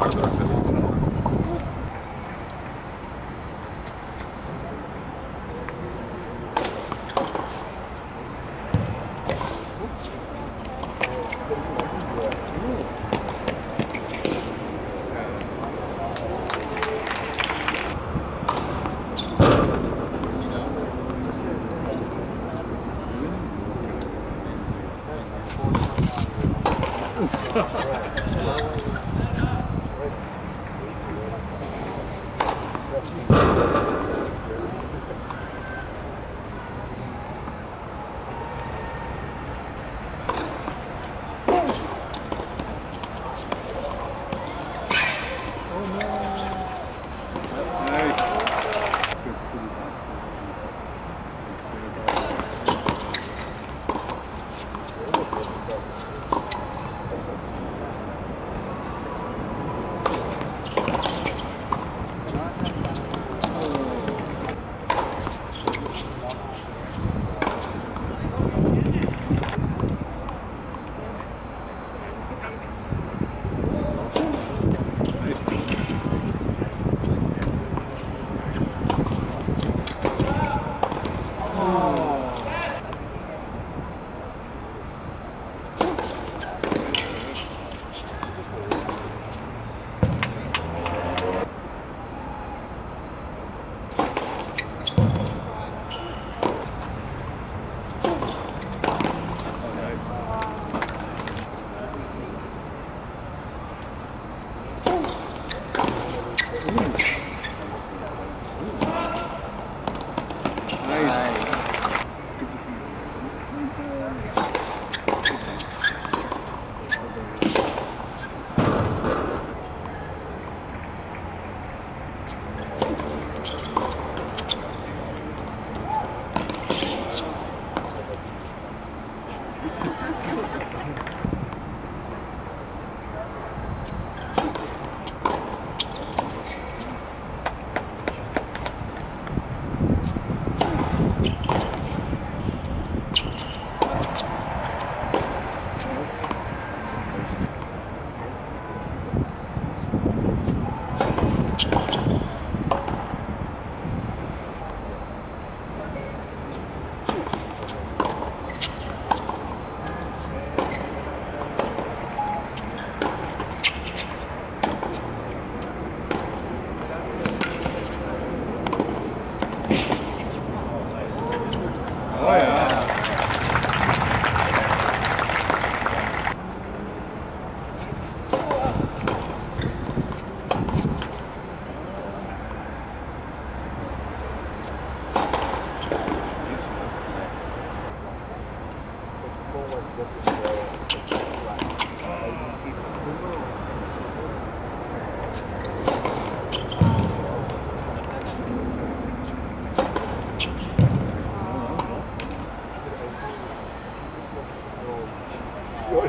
I've Gracias. Oh,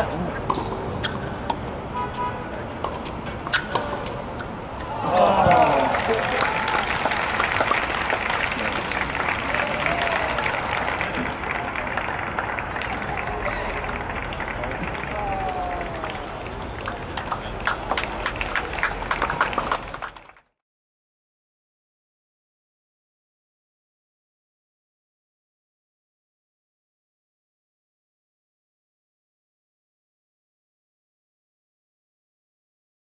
Yeah.